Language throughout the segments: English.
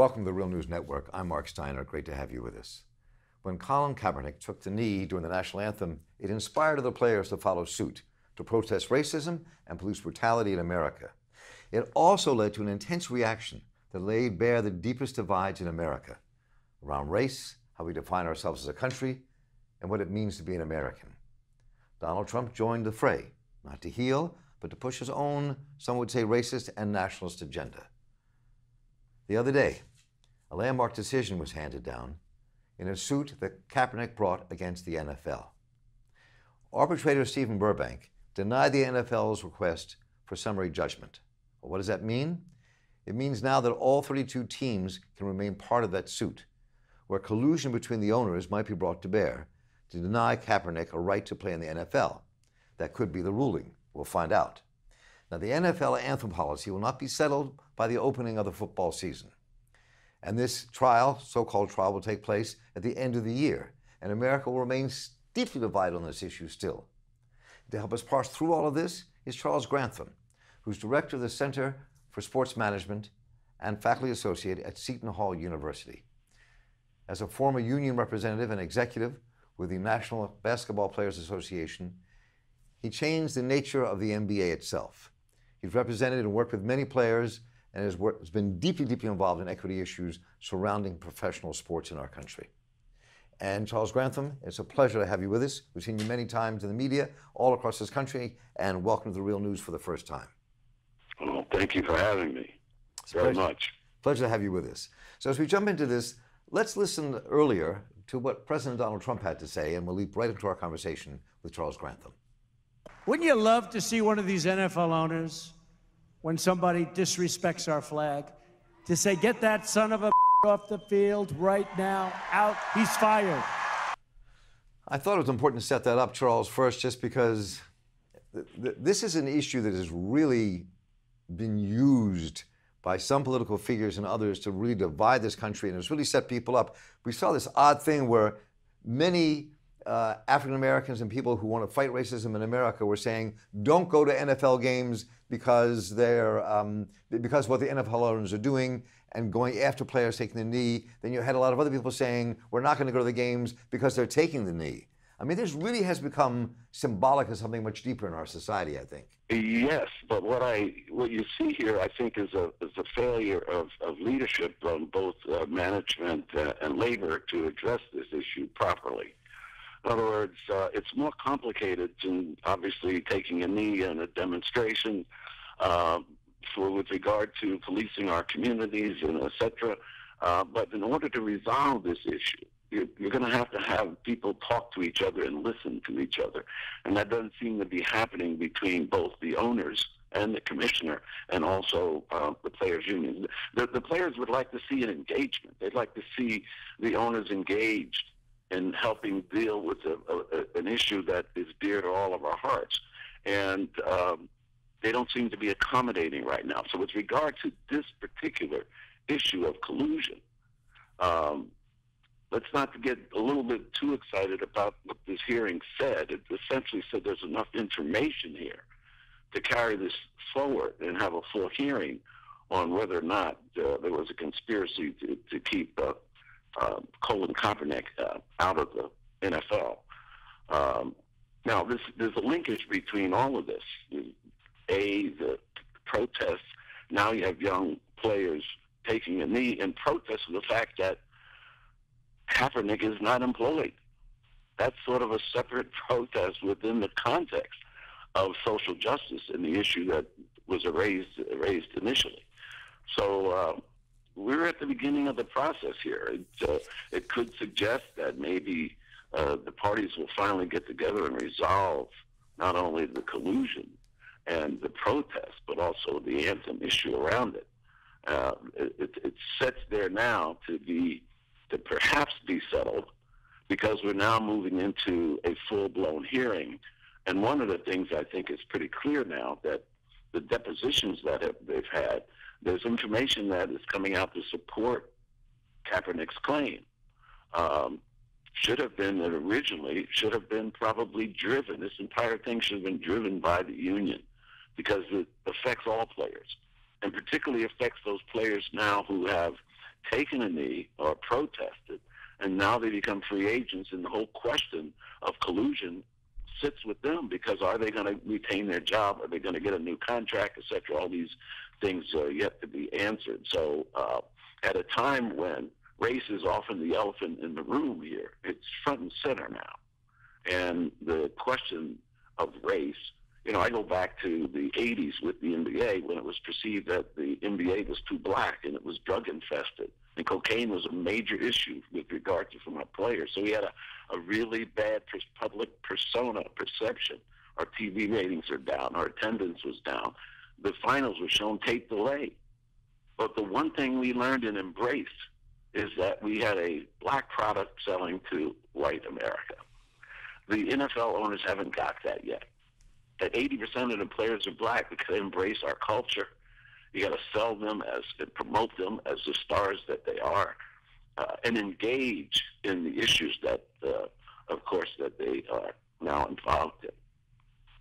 Welcome to the Real News Network. I'm Marc Steiner. Great to have you with us. When Colin Kaepernick took the knee during the national anthem, it inspired other players to follow suit, to protest racism and police brutality in America. It also led to an intense reaction that laid bare the deepest divides in America around race, how we define ourselves as a country, and what it means to be an American. Donald Trump joined the fray, not to heal, but to push his own, some would say racist and nationalist agenda. The other day, a landmark decision was handed down in a suit that Kaepernick brought against the NFL. Arbitrator Stephen Burbank denied the NFL's request for summary judgment. Well, what does that mean? It means now that all 32 teams can remain part of that suit, where collusion between the owners might be brought to bear to deny Kaepernick a right to play in the NFL. That could be the ruling. We'll find out. Now, the NFL anthem policy will not be settled by the opening of the football season. And this trial, so called trial, will take place at the end of the year. And America will remain deeply divided on this issue still. To help us parse through all of this is Charles Grantham, who's director of the Center for Sports Management and faculty associate at Seton Hall University. As a former union representative and executive with the National Basketball Players Association, he changed the nature of the NBA itself. He's represented and worked with many players and has, worked, has been deeply, deeply involved in equity issues surrounding professional sports in our country. And Charles Grantham, it's a pleasure to have you with us. We've seen you many times in the media all across this country, and welcome to the Real News for the first time. Well, thank you for having me it's very pleasure. much. Pleasure to have you with us. So, as we jump into this, let's listen earlier to what President Donald Trump had to say, and we'll leap right into our conversation with Charles Grantham. Wouldn't you love to see one of these NFL owners, when somebody disrespects our flag, to say, get that son of a off the field right now, out, he's fired? I thought it was important to set that up, Charles, first, just because th- th- this is an issue that has really been used by some political figures and others to really divide this country, and it's really set people up. We saw this odd thing where many uh, African Americans and people who want to fight racism in America were saying, "Don't go to NFL games because they're um, because what the NFL owners are doing and going after players taking the knee." Then you had a lot of other people saying, "We're not going to go to the games because they're taking the knee." I mean, this really has become symbolic of something much deeper in our society. I think. Yes, but what I what you see here, I think, is a is a failure of, of leadership on both uh, management uh, and labor to address this issue properly. In other words, uh, it's more complicated than obviously taking a knee in a demonstration uh, for with regard to policing our communities and etc. Uh, but in order to resolve this issue, you're, you're going to have to have people talk to each other and listen to each other, and that doesn't seem to be happening between both the owners and the commissioner and also uh, the players' unions. The, the players would like to see an engagement. They'd like to see the owners engaged in helping deal with a, a, an issue that is dear to all of our hearts. And um, they don't seem to be accommodating right now. So, with regard to this particular issue of collusion, um, let's not get a little bit too excited about what this hearing said. It essentially said there's enough information here to carry this forward and have a full hearing on whether or not uh, there was a conspiracy to, to keep uh, uh, Colin Kaepernick uh, out of the NFL. Um, now, this, there's a linkage between all of this. A, the protests. Now you have young players taking a knee in protest of the fact that Kaepernick is not employed. That's sort of a separate protest within the context of social justice and the issue that was raised raised initially. So uh, we're at the beginning of the process here. It, uh, it could suggest that maybe uh, the parties will finally get together and resolve not only the collusion and the protest, but also the anthem issue around it. Uh, it, it sits there now to be to perhaps be settled because we're now moving into a full-blown hearing. And one of the things I think is pretty clear now that the depositions that have, they've had there's information that is coming out to support Kaepernick's claim. Um, should have been that originally should have been probably driven. This entire thing should have been driven by the union because it affects all players, and particularly affects those players now who have taken a knee or protested, and now they become free agents, and the whole question of collusion sits with them because are they going to retain their job? Are they going to get a new contract, etc.? All these things are yet to be answered. So, uh, at a time when race is often the elephant in the room here, it's front and center now. And the question of race, you know, I go back to the 80s with the NBA when it was perceived that the NBA was too black and it was drug infested. And cocaine was a major issue with regard to from our players. So we had a, a really bad public persona perception. Our TV ratings are down. Our attendance was down. The finals were shown tape delay. But the one thing we learned and embraced is that we had a black product selling to white America. The NFL owners haven't got that yet. That 80% of the players are black because they embrace our culture. You got to sell them as and promote them as the stars that they are, uh, and engage in the issues that, uh, of course, that they are now involved in.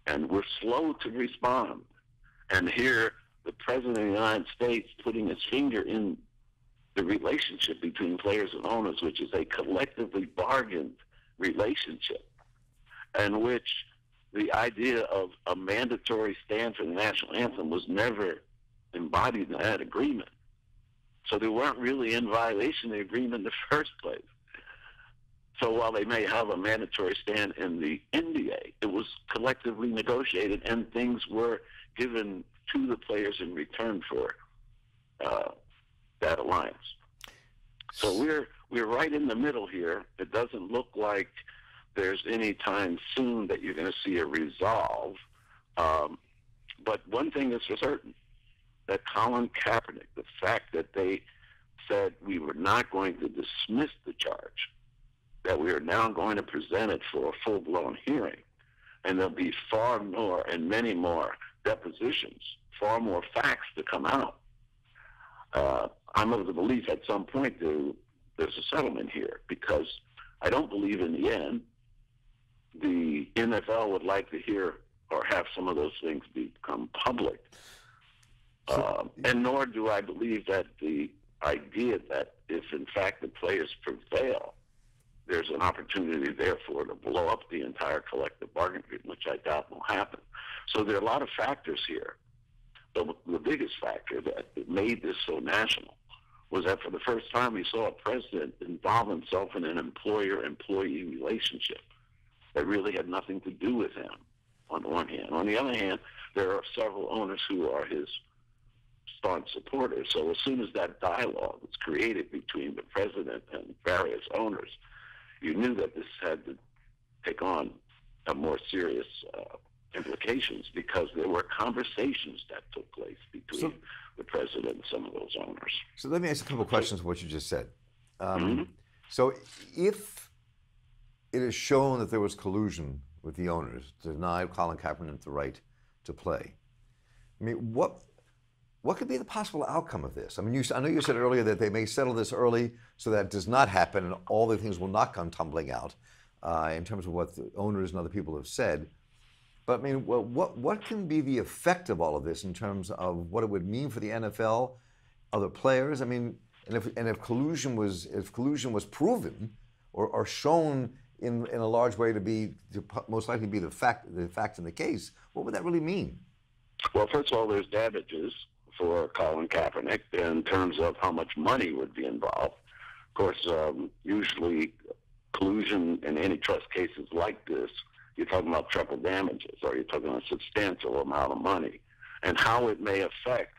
And we're slow to respond. And here, the president of the United States putting his finger in the relationship between players and owners, which is a collectively bargained relationship, and which the idea of a mandatory stand for the national anthem was never embodied in that agreement. So they weren't really in violation of the agreement in the first place. So while they may have a mandatory stand in the NBA, it was collectively negotiated and things were given to the players in return for uh, that alliance. So we're we're right in the middle here. It doesn't look like there's any time soon that you're going to see a resolve. Um, but one thing is for certain: that Colin Kaepernick, the fact that they said we were not going to dismiss the charge, that we are now going to present it for a full-blown hearing, and there'll be far more and many more depositions, far more facts to come out. Uh, I'm of the belief at some point there, there's a settlement here because I don't believe in the end the NFL would like to hear or have some of those things become public. Um, and nor do I believe that the idea that if in fact the players prevail, there's an opportunity therefore to blow up the entire collective bargaining agreement, which I doubt will happen. So there are a lot of factors here. But the biggest factor that made this so national was that for the first time we saw a president involve himself in an employer-employee relationship that really had nothing to do with him on the one hand. On the other hand, there are several owners who are his staunch supporters. So as soon as that dialogue was created between the president and various owners, you knew that this had to take on a more serious uh, implications because there were conversations that took place between so, the president and some of those owners. So let me ask a couple of questions of what you just said. Um, mm-hmm. So if it is shown that there was collusion with the owners to deny Colin Kaepernick the right to play, I mean, what what could be the possible outcome of this? I mean, you, I know you said earlier that they may settle this early so that does not happen and all the things will not come tumbling out uh, in terms of what the owners and other people have said. But I mean, what what can be the effect of all of this in terms of what it would mean for the NFL, other players? I mean, and if and if collusion was if collusion was proven or, or shown in in a large way to be to most likely be the fact the fact in the case, what would that really mean? Well, first of all, there's damages for Colin Kaepernick in terms of how much money would be involved. Of course, um, usually collusion in antitrust cases like this you're talking about triple damages or you're talking a substantial amount of money. And how it may affect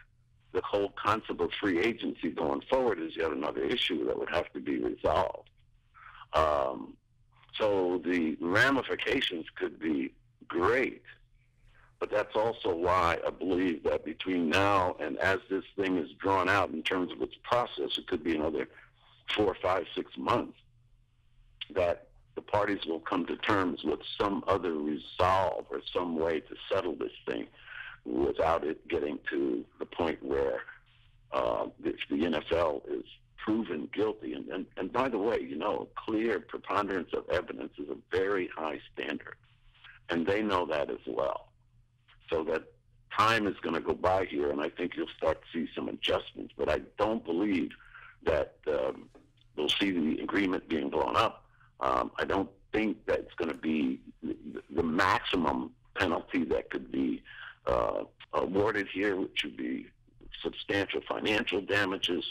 the whole concept of free agency going forward is yet another issue that would have to be resolved. Um, so the ramifications could be great, but that's also why I believe that between now and as this thing is drawn out in terms of its process, it could be another four, five, six months, that the parties will come to terms with some other resolve or some way to settle this thing without it getting to the point where uh, the, the NFL is proven guilty. And, and, and by the way, you know, clear preponderance of evidence is a very high standard. And they know that as well. So that time is going to go by here, and I think you'll start to see some adjustments. But I don't believe that um, we'll see the agreement being blown up. Um, I don't think that it's going to be the, maximum penalty that could be uh, awarded here, which would be substantial financial damages.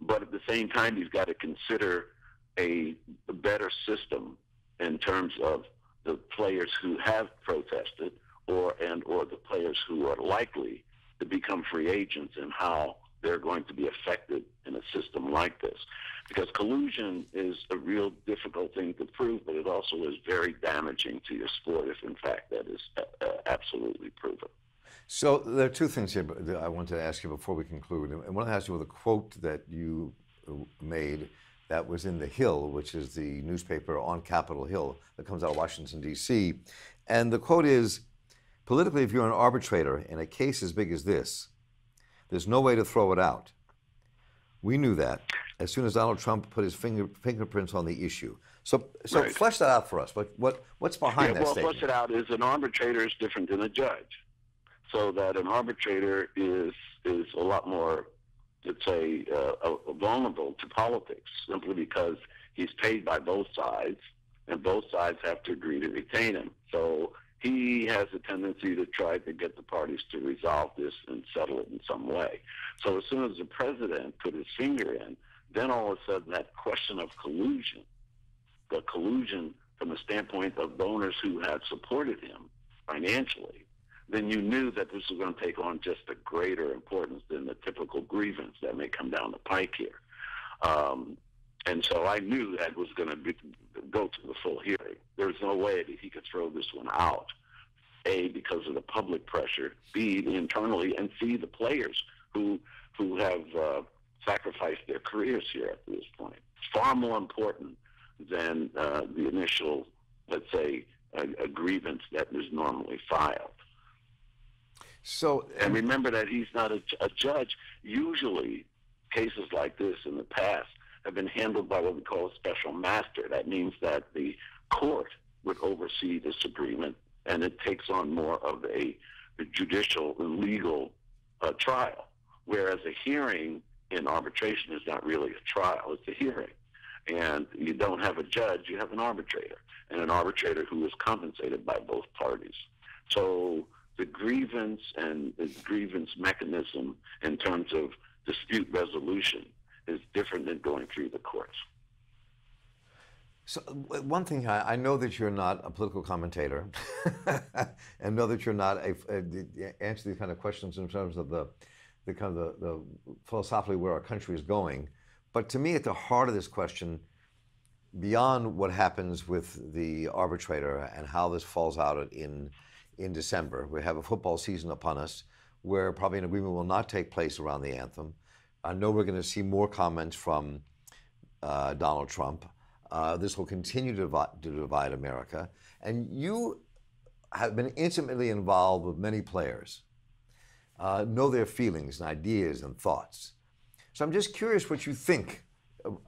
But at the same time, you've got to consider a better system in terms of the players who have protested or and or the players who are likely to become free agents and how they're going to be affected in a system like this. Because collusion is a real difficult thing to prove, but it also is very damaging to your sport if, in fact, that is uh, uh absolutely proven. So there are two things here that I wanted to ask you before we conclude. And one has to do with a quote that you uh, made that was in The Hill, which is the newspaper on Capitol Hill that comes out of Washington, D.C. And the quote is Politically, if you're an arbitrator in a case as big as this, there's no way to throw it out. We knew that as soon as Donald Trump put his finger, fingerprints on the issue. So, so right. flesh that out for us. What, what, what's behind yeah, that well, statement? flesh it out is an arbitrator is different than a judge. So that an arbitrator is is a lot more, let's say, uh, vulnerable to politics simply because he's paid by both sides, and both sides have to agree to retain him. So he has a tendency to try to get the parties to resolve this and settle it in some way. So as soon as the president put his finger in, then all of a sudden that question of collusion, the collusion from the standpoint of donors who had supported him financially, then you knew that this was going to take on just a greater importance than the typical grievance that may come down the pike here. Um, and so I knew that was going to go to the full hearing. There's no way that he could throw this one out. A, because of the public pressure. B, internally, and C, the players who who have uh, sacrificed their careers here at this point. Far more important than uh, the initial, let's say, a, a grievance that is normally filed. So, and remember that he's not a, a judge. Usually, cases like this in the past have been handled by what we call a special master. That means that the court would oversee this agreement, and it takes on more of a, a judicial and legal uh, trial. Whereas a hearing in arbitration is not really a trial, it's a hearing. And you don't have a judge, you have an arbitrator, and an arbitrator who is compensated by both parties. So the grievance and the grievance mechanism in terms of dispute resolution is different than going through the courts. So one thing I, I know that you're not a political commentator, and know that you're not a, a, answer these kind of questions in terms of the, the kind of the, the philosophically where our country is going. But to me, at the heart of this question, beyond what happens with the arbitrator and how this falls out in in December, we have a football season upon us, where probably an agreement will not take place around the anthem. I know we're going to see more comments from uh, Donald Trump. Uh, this will continue to divide, to divide, America. And you have been intimately involved with many players, uh, know their feelings and ideas and thoughts. So I'm just curious what you think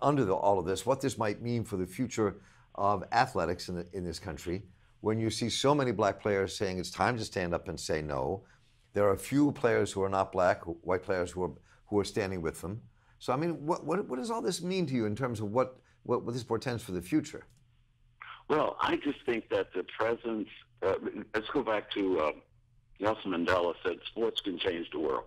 under the, all of this, what this might mean for the future of athletics in, the, in this country when you see so many black players saying it's time to stand up and say no. There are a few players who are not black, white players who are who are standing with them. So, I mean, what, what, what does all this mean to you in terms of what, what, what this portends for the future? Well, I just think that the presence, uh, let's go back to uh, Nelson Mandela said, sports can change the world.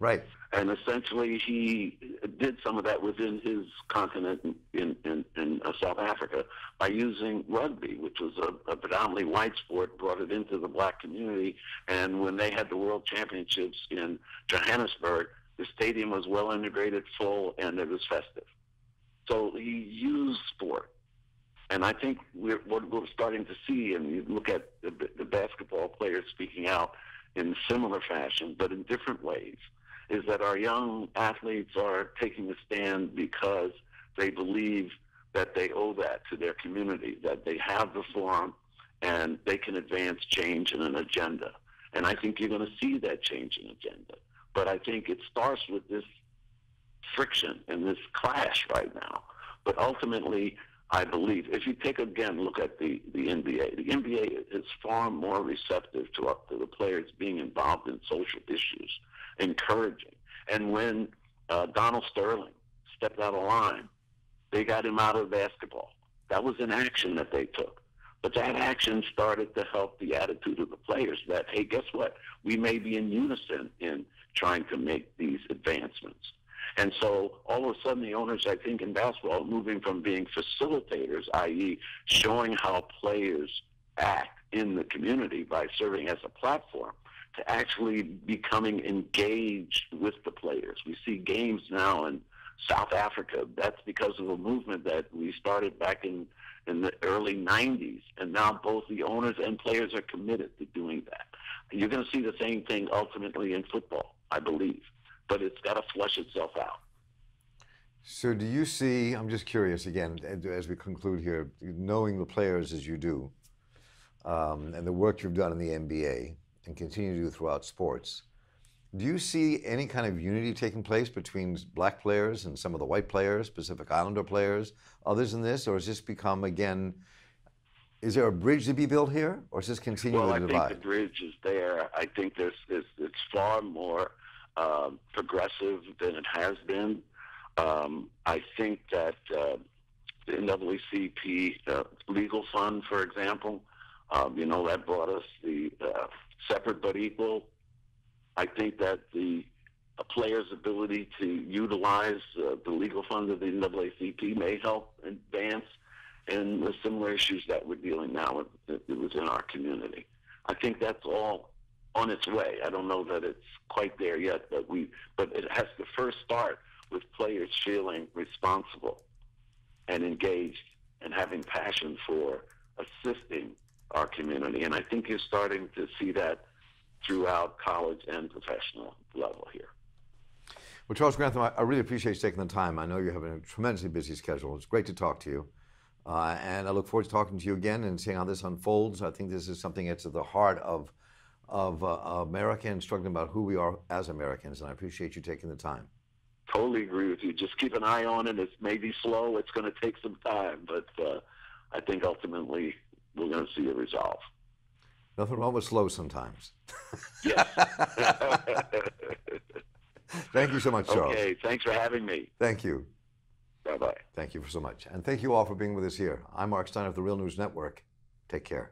Right. And essentially, he did some of that within his continent in, in, in uh, South Africa by using rugby, which was a, a, predominantly white sport, brought it into the black community. And when they had the World Championships in Johannesburg, the stadium was well integrated, full, and it was festive. So he used sport. And I think we're, what we're starting to see, and you look at the, the basketball players speaking out in similar fashion, but in different ways, is that our young athletes are taking a stand because they believe that they owe that to their community, that they have the forum and they can advance change in an agenda. And I think you're going to see that change in agenda. But I think it starts with this friction and this clash right now. But ultimately, I believe if you take again look at the, the NBA, the NBA is far more receptive to, to the players being involved in social issues, encouraging. And when uh, Donald Sterling stepped out of line, they got him out of basketball. That was an action that they took. But that action started to help the attitude of the players that, hey, guess what? We may be in unison in trying to make these advancements. And so all of a sudden, the owners, I think, in basketball, moving from being facilitators, i.e., showing how players act in the community by serving as a platform, to actually becoming engaged with the players. We see games now in South Africa. That's because of a movement that we started back in in the early 90s, and now both the owners and players are committed to doing that. You're going to see the same thing ultimately in football, I believe, but it's got to flush itself out. So, do you see? I'm just curious again, as we conclude here, knowing the players as you do, um, and the work you've done in the NBA and continue to do throughout sports. Do you see any kind of unity taking place between black players and some of the white players, Pacific Islander players, others in this, or has this become again? Is there a bridge to be built here, or is this continuing well, to divide? Well, I think the bridge is there. I think there's, it's far more um, progressive than it has been. Um, I think that uh, the NAACP uh, legal fund, for example, um, you know, that brought us the uh, separate but equal I think that the a player's ability to utilize uh, the legal fund of the NAACP may help advance in the similar issues that we're dealing now with it was our community. I think that's all on its way. I don't know that it's quite there yet, but we but it has to first start with players feeling responsible and engaged and having passion for assisting our community. And I think you're starting to see that throughout college and professional level here. Well, Charles Grantham, I, really appreciate you taking the time. I know you have a tremendously busy schedule. It's great to talk to you. Uh, and I look forward to talking to you again and seeing how this unfolds. I think this is something that's at the heart of, of uh, America and struggling about who we are as Americans. And I appreciate you taking the time. Totally agree with you. Just keep an eye on it. It's maybe slow. It's going to take some time, but uh, I think ultimately we're going to see a resolve. Nothing wrong with slow sometimes. Yes. thank you so much, Charles. Okay, thanks for having me. Thank you. Bye bye. Thank you for so much. And thank you all for being with us here. I'm Marc Steiner of the Real News Network. Take care.